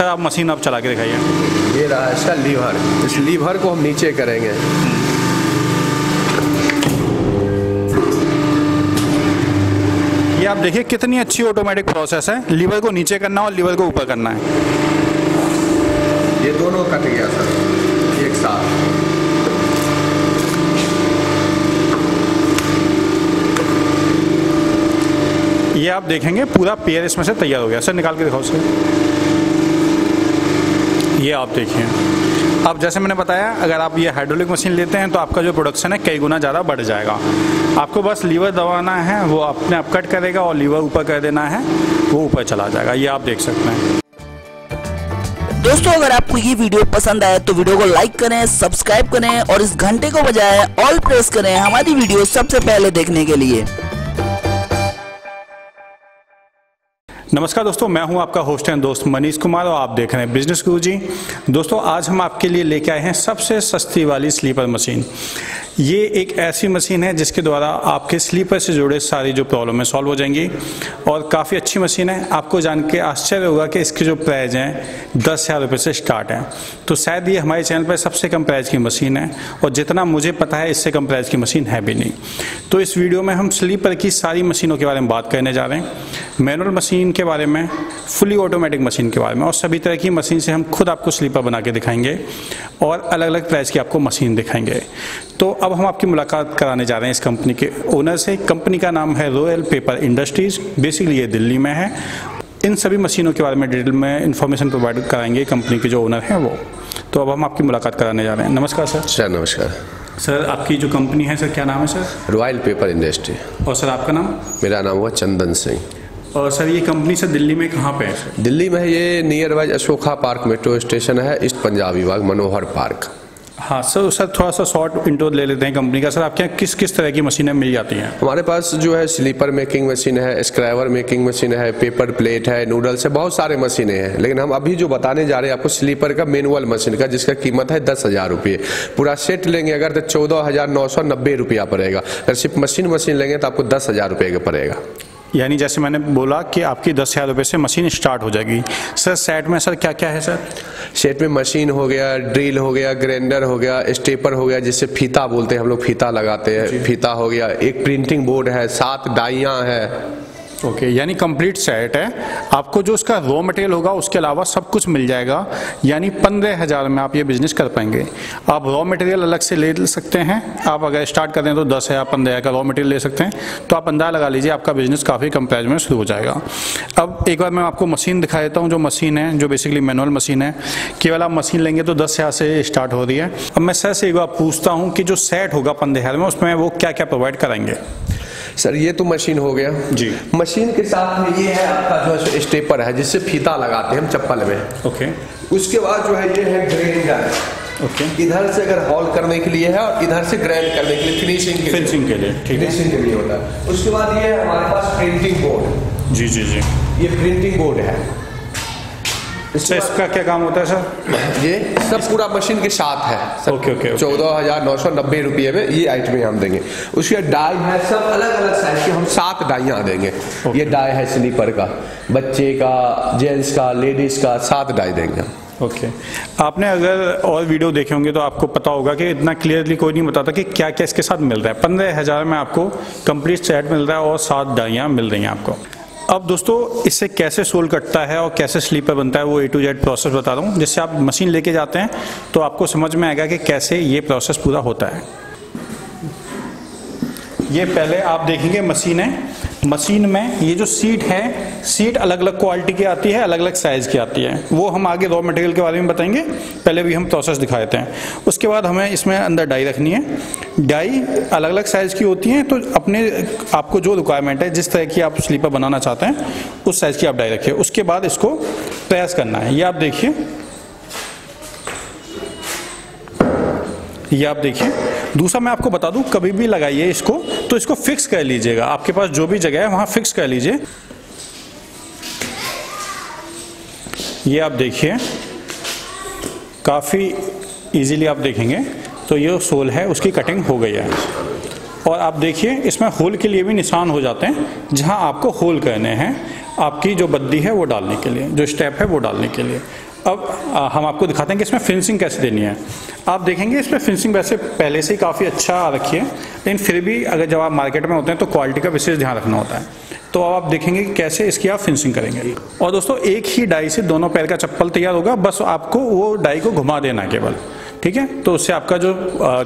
Sir आप machine आप चला के दिखाइए। ये रहा इसका लीवर। इस लीवर को हम नीचे करेंगे। ये आप देखिए कितनी अच्छी ऑटोमेटिक प्रोसेस है। लीवर को नीचे करना और लीवर को ऊपर करना है। ये दोनों कट गया सर। एक साथ। ये आप देखेंगे पूरा पेयर इसमें से तैयार हो गया। सर निकाल के दिखाओ सर। ये आप देखिए। अब जैसे मैंने बताया, अगर आप ये हाइड्रोलिक मशीन लेते हैं तो आपका जो प्रोडक्शन है, कई गुना ज़्यादा बढ़ जाएगा। आपको बस लीवर दबाना है, वो अपने आप कट करेगा और लीवर ऊपर कर देना है, वो ऊपर चला जाएगा। ये आप देख सकते हैं। दोस्तों, अगर आपको ये वीडियो पसंद आए तो वीडियो को लाइक करें सब्सक्राइब करें और इस घंटे को बजाय ऑल प्रेस करें हमारी वीडियो सबसे पहले देखने के लिए। नमस्कार दोस्तों, मैं हूँ आपका होस्ट एंड दोस्त मनीष कुमार और आप देख रहे हैं बिज़नेस गुरु जी। दोस्तों, आज हम आपके लिए लेके आए हैं सबसे सस्ती वाली स्लीपर मशीन ये एक ऐसी मशीन है जिसके द्वारा आपके स्लीपर से जुड़े सारी जो प्रॉब्लम सॉल्व हो जाएँगी। और काफ़ी अच्छी मशीन है। आपको जान के आश्चर्य होगा कि इसके जो प्राइज़ हैं, दस हज़ार रुपये से स्टार्ट हैं। तो शायद ये हमारे चैनल पर सबसे कम प्राइज़ की मशीन है और जितना मुझे पता है, इससे कम प्राइज़ की मशीन है भी नहीं। तो इस वीडियो में हम स्लीपर की सारी मशीनों के बारे में बात करने जा रहे हैं। मैनुअल मशीन के बारे में, फुली ऑटोमेटिक मशीन के बारे में और सभी तरह की मशीन से हम खुद आपको स्लीपर बना के दिखाएँगे और अलग अलग प्राइस की आपको मशीन दिखाएँगे। तो अब हम आपकी मुलाकात कराने जा रहे हैं इस कंपनी के ओनर से। कंपनी का नाम है रॉयल पेपर इंडस्ट्रीज़ बेसिकली ये दिल्ली में है। इन सभी मशीनों के बारे में डिटेल में इंफॉर्मेशन प्रोवाइड कराएँगे कंपनी के जो ओनर हैं वो। तो अब हम आपकी मुलाकात कराने जा रहे हैं। नमस्कार सर। सर नमस्कार। सर आपकी जो कंपनी है सर क्या नाम है सर? रॉयल पेपर इंडस्ट्री और सर आपका नाम? मेरा नाम हुआ चंदन सिंह। और सर ये कंपनी सर दिल्ली में कहाँ पे है दिल्ली में ये near by Ashoka park metro station है ईस्ट पंजाब विभाग मनोहर पार्क। हाँ सर सर थोड़ा सा शॉर्ट इंट्रो ले लेते हैं कंपनी का। सर, आपके यहाँ किस किस तरह की मशीनें मिल जाती हैं? हमारे पास जो है स्लीपर मेकिंग मशीन है स्क्रैवर मेकिंग मशीन है पेपर प्लेट है नूडल्स है, बहुत सारे मशीनें हैं। लेकिन हम अभी जो बताने जा रहे हैं, आपको स्लीपर का मैनुअल मशीन का, जिसका कीमत है दस हज़ार रुपये। पूरा सेट लेंगे अगर तो चौदह हज़ार नौ सौ नब्बे रुपया पड़ेगा। अगर सिर्फ़ मशीन मशीन लेंगे तो आपको दस हज़ार रुपये का पड़ेगा। यानी जैसे मैंने बोला कि आपकी दस हज़ार रुपये से मशीन स्टार्ट हो जाएगी। सर सेट में सर क्या क्या है सर? सेट में मशीन हो गया ड्रिल हो गया ग्राइंडर हो गया स्टेपर हो गया जिससे फीता बोलते हैं हम लोग फीता लगाते हैं। फीता हो गया एक प्रिंटिंग बोर्ड है सात डाइयाँ है। ओके okay, यानी कंप्लीट सेट है। आपको जो उसका रॉ मटेरियल होगा उसके अलावा सब कुछ मिल जाएगा। यानी पंद्रह हज़ार में आप ये बिज़नेस कर पाएँगे। आप रॉ मटेरियल अलग से ले सकते हैं। आप अगर स्टार्ट कर करें तो दस हज़ार पंद्रह हज़ार का रॉ मटेरियल ले सकते हैं। तो आप अंदाज़ा लगा लीजिए आपका बिज़नेस काफ़ी कम प्राइस में शुरू हो जाएगा। अब एक बार मैं आपको मशीन दिखा देता हूँ जो मशीन है जो बेसिकली मैनुअल मशीन है। केवल आप मशीन लेंगे तो दस हज़ार से स्टार्ट हो रही है। अब मैं सर से एक बार पूछता हूँ कि जो सेट होगा पंद्रह हज़ार में उसमें वो क्या क्या प्रोवाइड कराएँगे। सर ये तो मशीन हो गया। जी। मशीन के साथ में ये है आपका जो है स्टेपर है जिससे फीता लगाते हैं हम चप्पल में। ओके। उसके बाद जो है ये है ग्राइंडर ओके। इधर से अगर हॉल करने के लिए है और इधर से ग्राइंड करने के लिए फिनिशिंग के लिए। फिनिशिंग के लिए फिनिशिंग के लिए होता है। उसके बाद ये है हमारे पास प्रिंटिंग बोर्ड जी जी जी। ये प्रिंटिंग बोर्ड है। सर इसका क्या काम होता है सर? ये सब पूरा मशीन के साथ है ओके, ओके। चौदह हज़ार नौ सौ नब्बे रुपये में ये आइटमें हम देंगे। उसके डाई है सब अलग अलग साइज़ के हम सात डाइयाँ देंगे। ये डाई है स्लीपर का बच्चे का जेंट्स का लेडीज़ का सात डाई देंगे हम। ओके। आपने अगर और वीडियो देखे होंगे तो आपको पता होगा कि इतना क्लियरली कोई नहीं बताता कि क्या क्या इसके साथ मिल रहा है। पंद्रह हज़ार में आपको कंप्लीट सेट मिल रहा है और सात डाइयाँ मिल रही हैं आपको। अब दोस्तों इससे कैसे सोल कटता है और कैसे स्लीपर बनता है, वो ए टू जेड प्रोसेस बता दूँ। जिससे आप मशीन लेके जाते हैं तो आपको समझ में आएगा कि कैसे ये प्रोसेस पूरा होता है। ये पहले आप देखेंगे, मशीन है। मशीन में ये जो सीट है, सीट अलग अलग क्वालिटी की आती है अलग अलग साइज़ की आती है। वो हम आगे रॉ मटेरियल के बारे में बताएँगे। पहले भी हम प्रोसेस दिखा देते हैं उसके बाद हमें इसमें अंदर डाई रखनी है। डाई अलग अलग साइज़ की होती हैं तो अपने, आपको जो रिक्वायरमेंट है, जिस तरह की आप स्लीपर बनाना चाहते हैं, उस साइज़ की आप डाई रखिए। उसके बाद इसको प्रेस करना है। ये आप देखिए। ये आप देखिए। दूसरा मैं आपको बता दूँ, कभी भी लगाइए इसको। तो इसको फिक्स कर लीजिएगा। आपके पास जो भी जगह है, वहाँ फिक्स कर लीजिए। ये आप देखिए। काफ़ी इजीली आप देखेंगे। तो ये सोल है, उसकी कटिंग हो गई है। और आप देखिए, इसमें होल के लिए भी निशान हो जाते हैं, जहाँ आपको होल करने हैं। आपकी जो बद्दी है, वो डालने के लिए, जो स्टेप है, वो डालने के लिए। अब हम आपको दिखाते हैं कि इसमें फिनिशिंग कैसे देनी है। आप देखेंगे इसमें फिनिशिंग वैसे पहले से ही काफ़ी अच्छा रखी है लेकिन फिर भी अगर जब आप मार्केट में होते हैं तो क्वालिटी का विशेष ध्यान रखना होता है। तो अब आप देखेंगे कि कैसे इसकी आप फिनिशिंग करेंगे। और दोस्तों, एक ही डाई से दोनों पैर का चप्पल तैयार होगा, बस आपको वो डाई को घुमा देना केवल, ठीक है? तो उससे आपका जो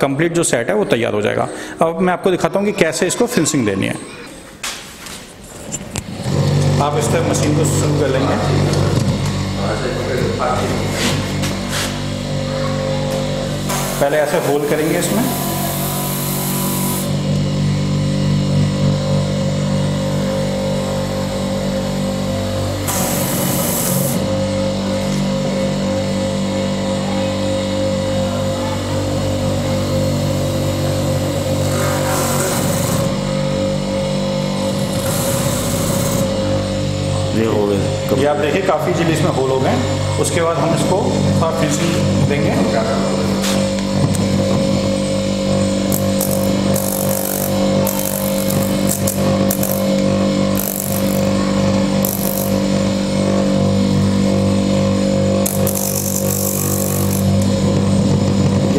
कंप्लीट जो सेट है वो तैयार हो जाएगा। अब मैं आपको दिखाता हूँ कि कैसे इसको फिनिशिंग देनी है। आप इस तरह मशीन को शुरू कर लेंगे। पहले ऐसे होल करेंगे इसमें। ये आप देखिए, काफ़ी ज़िले इसमें होल हो गए उसके बाद हम इसको थोड़ा फिनिशिंग देंगे।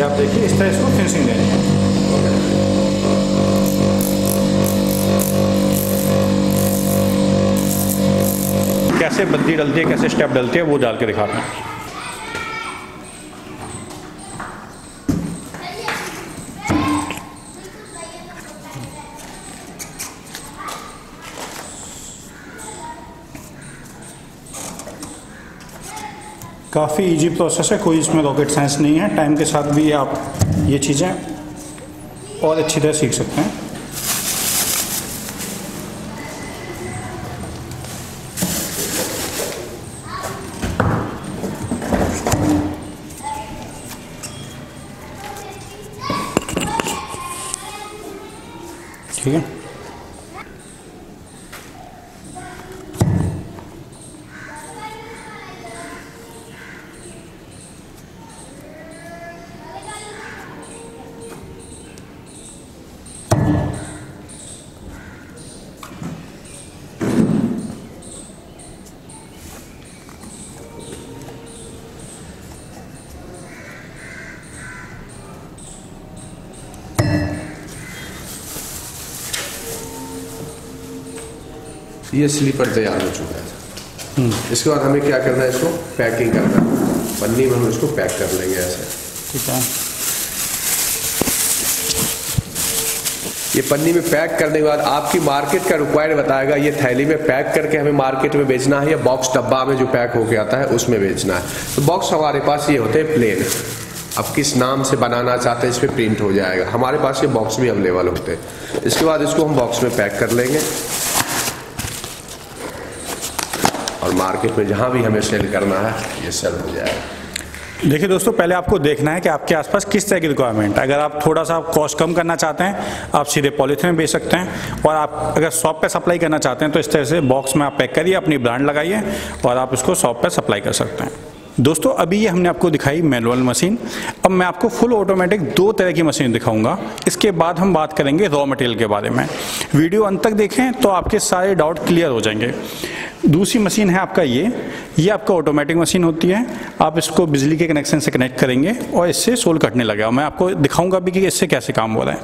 आप देखिए, इस तरह इसको फिनिशिंग देनी कैसे बत्ती डलती है, कैसे स्टेप डलती है, वो डाल के दिखाते हैं। काफ़ी इजी प्रोसेस है, कोई इसमें रॉकेट साइंस नहीं है। टाइम के साथ भी आप ये चीज़ें और अच्छी तरह सीख सकते हैं ठीक है ये स्लीपर तैयार हो चुका है। इसके बाद हमें क्या करना है इसको? पैकिंग करना है। पन्नी में हम इसको पैक कर लेंगे ऐसे। ठीक है। ये पन्नी में पैक करने के बाद आपकी मार्केट का रिक्वायर्ड बताएगा ये थैली में पैक करके हमें मार्केट में बेचना है या बॉक्स डब्बा में जो पैक होके आता है उसमें बेचना है। तो बॉक्स हमारे पास ये होते हैं प्लेन अब किस नाम से बनाना चाहते हैं इस पर प्रिंट हो जाएगा। हमारे पास ये बॉक्स भी अवेलेबल होते हैं। इसके बाद इसको हम बॉक्स में पैक कर लेंगे। और मार्केट में जहाँ भी हमें सेल करना है, ये सेल हो जाएगा देखिए दोस्तों, पहले आपको देखना है कि आपके आसपास किस तरह की रिक्वायरमेंट है। अगर आप थोड़ा सा कॉस्ट कम करना चाहते हैं, आप सीधे पॉलिथीन में बेच सकते हैं और आप अगर शॉप पे सप्लाई करना चाहते हैं तो इस तरह से बॉक्स में आप पैक करिए, अपनी ब्रांड लगाइए और आप उसको शॉप पे सप्लाई कर सकते हैं। दोस्तों, अभी ये हमने आपको दिखाई मैनुअल मशीन। अब मैं आपको फुल ऑटोमेटिक दो तरह की मशीन दिखाऊँगा। इसके बाद हम बात करेंगे रॉ मटेरियल के बारे में। वीडियो अंत तक देखें तो आपके सारे डाउट क्लियर हो जाएँगे। दूसरी मशीन है आपका ये। ये आपका ऑटोमेटिक मशीन होती है। आप इसको बिजली के कनेक्शन से कनेक्ट करेंगे और इससे सोल कटने लगेगा। मैं आपको दिखाऊँगा भी कि इससे कैसे काम हो रहा है।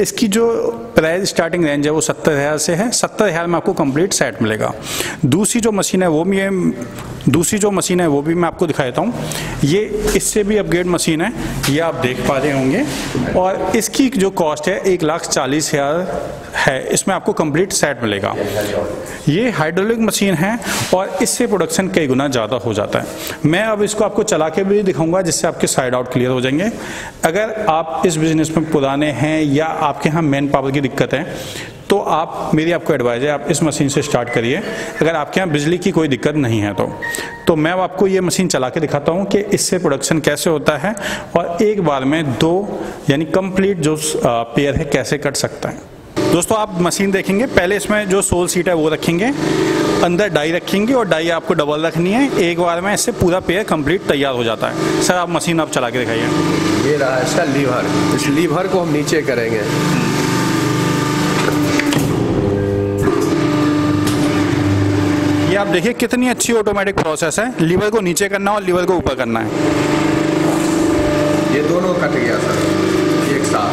इसकी जो प्राइस स्टार्टिंग रेंज है वो सत्तर हज़ार से है। सत्तर हज़ार में आपको कंप्लीट सेट मिलेगा। दूसरी जो मशीन है वो भी है दूसरी जो मशीन है वो भी मैं आपको दिखा देता हूँ। ये इससे भी अपग्रेड मशीन है, ये आप देख पा रहे होंगे। और इसकी जो कॉस्ट है, एक लाख चालीस हज़ार है। इसमें आपको कंप्लीट सेट मिलेगा। ये हाइड्रोलिक मशीन है और इससे प्रोडक्शन कई गुना ज़्यादा हो जाता है। मैं अब इसको आपको चला के भी दिखाऊँगा, जिससे आपके साइड आउट क्लियर हो जाएँगे। अगर आप इस बिज़नेस में पुराने हैं या आपके यहाँ मैन पावर की दिक्कत है तो आप, मेरी आपको एडवाइज है, आप इस मशीन से स्टार्ट करिए। अगर आपके यहाँ बिजली की कोई दिक्कत नहीं है तो। तो मैं आपको ये मशीन चला के दिखाता हूँ कि इससे प्रोडक्शन कैसे होता है और एक बार में दो, यानी कंप्लीट जो पेयर है, कैसे कट सकता है। दोस्तों, आप मशीन देखेंगे, पहले इसमें जो सोल सीट है वो रखेंगे, अंदर डाई रखेंगे और डाई आपको डबल रखनी है। एक बार में इससे पूरा पेयर कंप्लीट तैयार हो जाता है। सर, आप मशीन आप चला के दिखाइए। ये रहा इसका लीवर इस लीवर को हम नीचे करेंगे। आप देखिए कितनी अच्छी ऑटोमेटिक प्रोसेस है। लीवर को नीचे करना और लीवर को ऊपर करना है। ये दोनों कट गया सर। एक साथ।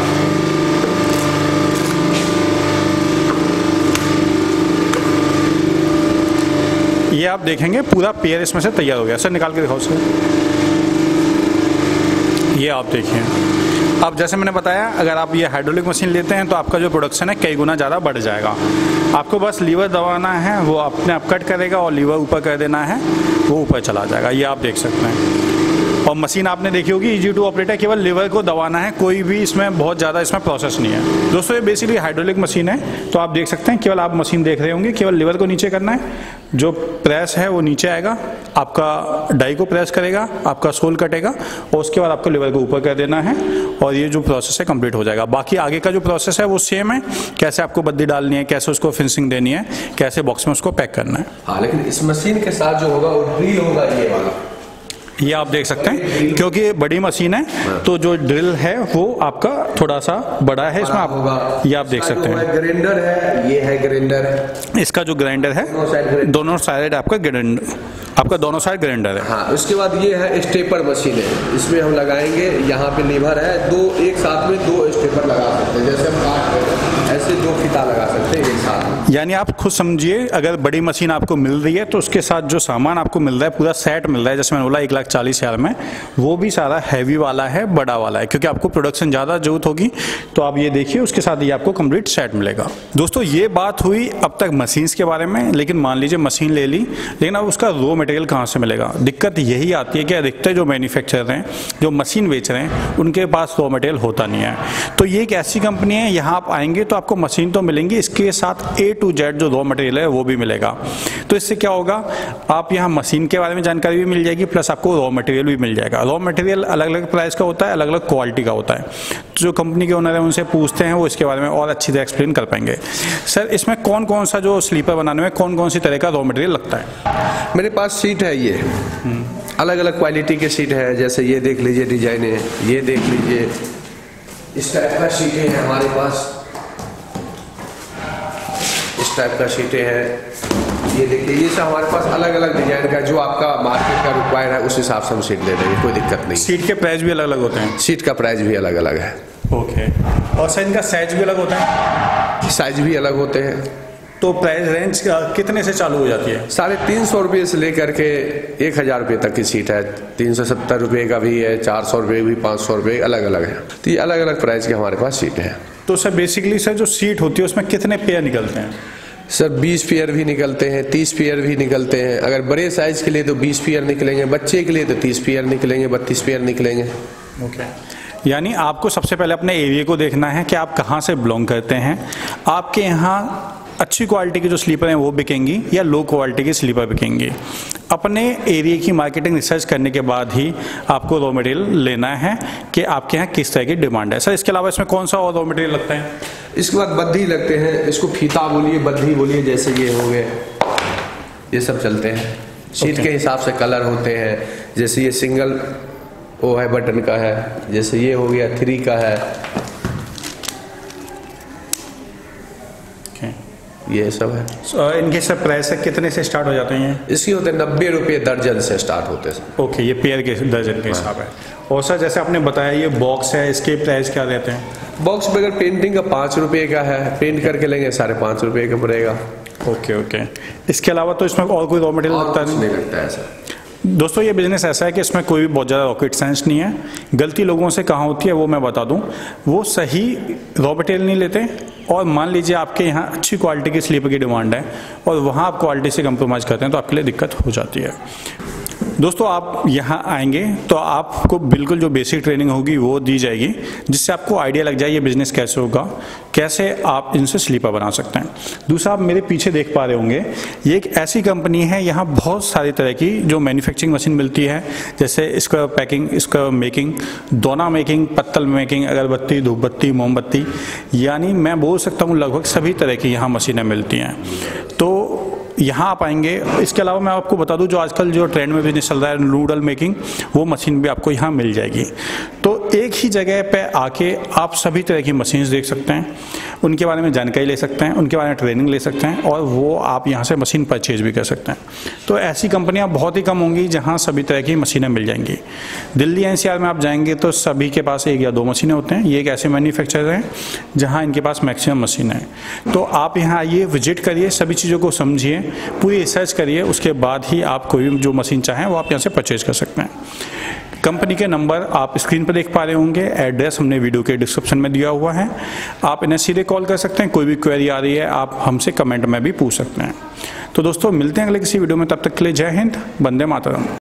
ये आप देखेंगे पूरा पेयर इसमें से तैयार हो गया। सर निकाल के दिखाओ सर ये आप देखिए। अब जैसे मैंने बताया अगर आप ये हाइड्रोलिक मशीन लेते हैं तो आपका जो प्रोडक्शन है कई गुना ज़्यादा बढ़ जाएगा। आपको बस लीवर दबाना है, वो अपने आप कट करेगा और लीवर ऊपर कर देना है, वो ऊपर चला जाएगा, ये आप देख सकते हैं। और मशीन आपने देखी होगी इजी टू ऑपरेट है, केवल लीवर को दबाना है, कोई भी इसमें बहुत ज़्यादा इसमें प्रोसेस नहीं है। दोस्तों, ये बेसिकली हाइड्रोलिक मशीन है तो आप देख सकते हैं, केवल आप मशीन देख रहे होंगे, केवल लीवर को नीचे करना है, जो प्रेस है, वो नीचे आएगा, आपका डाई को प्रेस करेगा, आपका सोल कटेगा, और उसके बाद आपको लीवर को ऊपर कर देना है और ये जो प्रोसेस है कंप्लीट हो जाएगा। बाकी आगे का जो प्रोसेस है वो सेम है। कैसे आपको बद्दी डालनी है कैसे उसको फिनिशिंग देनी है कैसे बॉक्स में उसको पैक करना है। हाँ लेकिन इस मशीन के साथ जो होगा वो ड्रिल होगा ये वाला। ये आप देख सकते हैं क्योंकि ये बड़ी मशीन है तो जो ड्रिल है वो आपका थोड़ा सा बड़ा है। इसमें आप ये आप देख सकते हैं। ग्राइंडर है ये है ग्राइंडर इसका जो ग्राइंडर है दोनों साइड ग्राइंडर दोनों साइड आपका ग्राइंडर आपका दोनों साइड ग्राइंडर है। हाँ उसके बाद ये है स्टेपर मशीन। है इसमें हम लगाएँगे, यहाँ पे लीवर है, दो, एक साथ में दो स्टेपर लगा सकते हैं, जैसे हम काट रहे हैं। ऐसे दो फीता लगा सकते हैं एक साथ। यानी आप खुद समझिए, अगर बड़ी मशीन आपको मिल रही है तो उसके साथ जो सामान आपको मिल रहा है, पूरा सेट मिल रहा है, जैसे मैंने बोला एक लाख चालीस हज़ार में, वो भी सारा हैवी वाला है, बड़ा वाला है, क्योंकि आपको प्रोडक्शन ज़्यादा ज़रूरत होगी तो आप ये देखिए, उसके साथ ये आपको कंप्लीट सेट मिलेगा। दोस्तों, ये बात हुई अब तक मशीन्स के बारे में, लेकिन मान लीजिए मशीन ले ली, लेकिन अब उसका रो मटेरियल कहाँ से मिलेगा? दिक्कत यही आती है कि अधिकतर जो मैन्युफैक्चरर हैं, जो मशीन बेच रहे हैं, उनके पास रॉ मटेरियल होता नहीं है। तो ये एक ऐसी कंपनी है, यहाँ आप आएँगे तो आपको मशीन तो मिलेंगी, इसके साथ ए टू जेड जो रॉ मटेरियल है, वो भी मिलेगा। तो इससे क्या होगा, आप यहाँ मशीन के बारे में जानकारी भी मिल जाएगी प्लस आपको रॉ मटेरियल भी मिल जाएगा। रॉ मटेरियल अलग अलग प्राइस का होता है अलग अलग क्वालिटी का होता है। तो जो कंपनी के ओनर है, उनसे पूछते हैं, वो इसके बारे में और अच्छी तरह एक्सप्लेन कर पाएँगे। सर इसमें कौन कौन सा जो स्लीपर बनाने में कौन कौन सी तरह का रॉ मटेरियल लगता है? मेरे पास सीट है ये। अलग अलग क्वालिटी के सीट है, जैसे ये देख लीजिए डिज़ाइन ये देख लीजिए। इस टाइप का सीटें हैं हमारे पास। इस टाइप का सीटें हैं। ये देखिए ये सब हमारे पास अलग अलग डिज़ाइन का जो आपका मार्केट का रिक्वायर है उस हिसाब से हम सीट ले देंगे कोई दिक्कत नहीं। सीट के प्राइस भी अलग अलग होते हैं। सीट का प्राइस भी अलग अलग है। ओके और सर इनका साइज़ भी अलग होता है? साइज़ भी अलग होते हैं। तो प्राइस रेंज कितने से चालू हो जाती है? साढ़े तीन सौ रुपये से लेकर के एक हज़ार रुपये तक की सीट है। तीन सौ सत्तर रुपये का भी है चार सौ रुपये भी पाँच सौ रुपये अलग अलग है। तो ये अलग अलग प्राइस के हमारे पास सीट है। तो सर बेसिकली सर जो सीट होती है उसमें कितने पेयर निकलते हैं? सर बीस पेयर भी निकलते हैं तीस पेयर भी निकलते हैं। अगर बड़े साइज़ के लिए तो बीस पेयर निकलेंगे बच्चे के लिए तो तीस पेयर निकलेंगे बत्तीस पेयर निकलेंगे। Okay okay. यानी आपको सबसे पहले अपने एरिया को देखना है कि आप कहाँ से बिलोंग करते हैं। आपके यहाँ अच्छी क्वालिटी के जो स्लीपर हैं वो बिकेंगी या लो क्वालिटी के स्लीपर बिकेंगी। अपने एरिया की मार्केटिंग रिसर्च करने के बाद ही आपको रॉ मटेरियल लेना है कि आपके यहाँ किस तरह की डिमांड है। सर इसके अलावा इसमें कौन सा और रॉ मटेरियल लगता है? इसके बाद बद्धी लगते हैं। इसको फीता बोलिए बद्धी बोलिए जैसे ये हो गए। ये सब चलते हैं। सीट के हिसाब से कलर होते हैं। जैसे ये सिंगल वो है बटन का है। जैसे ये हो गया थ्री का है। ये सब है। So, इनके सब प्राइस कितने से स्टार्ट हो जाते हैं? इसके होते हैं नब्बे रुपये दर्जन से स्टार्ट होते हैं। ओके okay, ये पेयर के दर्जन के हिसाब है। और सर जैसे आपने बताया ये बॉक्स है इसके प्राइस क्या रहते हैं? बॉक्स में अगर पेंटिंग का पाँच रुपये का है पेंट करके लेंगे साढ़े पाँच रुपये का पड़ेगा। ओके ओके इसके अलावा तो इसमें और कोई रॉ मटेरियल लगता नहीं? नहीं लगता है सर दोस्तों, ये बिज़नेस ऐसा है कि इसमें कोई भी बहुत ज़्यादा रॉकेट साइंस नहीं है। गलती लोगों से कहाँ होती है, वो मैं बता दूँ। वो सही रॉ मटेरियल नहीं लेते और मान लीजिए आपके यहाँ अच्छी क्वालिटी की स्लीपर की डिमांड है और वहाँ आप क्वालिटी से कंप्रोमाइज़ करते हैं तो आपके लिए दिक्कत हो जाती है। दोस्तों, आप यहाँ आएँगे तो आपको बिल्कुल जो बेसिक ट्रेनिंग होगी वो दी जाएगी, जिससे आपको आइडिया लग जाए ये बिज़नेस कैसे होगा, कैसे आप इनसे स्लीपर बना सकते हैं। दूसरा, आप मेरे पीछे देख पा रहे होंगे, ये एक ऐसी कंपनी है, यहाँ बहुत सारी तरह की जो मैन्युफैक्चरिंग मशीन मिलती है, जैसे इसका पैकिंग इसका मेकिंग दोना मेकिंग पत्तल मेकिंग अगरबत्ती, धूपबत्ती, मोमबत्ती, यानी मैं बोल सकता हूँ लगभग सभी तरह की यहाँ मशीनें मिलती हैं। तो यहाँ आप आएँगे। इसके अलावा मैं आपको बता दूँ, जो आजकल जो ट्रेंड में बिज़नेस चल रहा है नूडल मेकिंग वो मशीन भी आपको यहाँ मिल जाएगी। तो एक ही जगह पे आके आप सभी तरह की मशीन्स देख सकते हैं। उनके बारे में जानकारी ले सकते हैं, उनके बारे में ट्रेनिंग ले सकते हैं और वो आप यहाँ से मशीन परचेज भी कर सकते हैं। तो ऐसी कंपनियाँ बहुत ही कम होंगी जहाँ सभी तरह की मशीनें मिल जाएँगी। दिल्ली एनसीआर में आप जाएँगे तो सभी के पास एक या दो मशीनें होते हैं। ये एक ऐसे मैन्युफैक्चरर हैं जहाँ इनके पास मैक्सिमम मशीन है। तो आप यहाँ आइए विज़िट करिए, सभी चीज़ों को समझिए। पूरी रिसर्च करिए, उसके बाद ही आप कोई जो मशीन चाहें, वो आप यहाँ से परचेज कर सकते हैं। कंपनी के नंबर आप स्क्रीन पर देख पा रहे होंगे एड्रेस हमने वीडियो के डिस्क्रिप्शन में दिया हुआ है। आप इन्हें सीधे कॉल कर सकते हैं, कोई भी क्वेरी आ रही है, आप हमसे कमेंट में भी पूछ सकते हैं। तो दोस्तों, मिलते हैं अगले किसी वीडियो में, तब तक के लिए जय हिंद बंदे मातरम।